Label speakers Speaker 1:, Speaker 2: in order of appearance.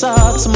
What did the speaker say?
Speaker 1: socks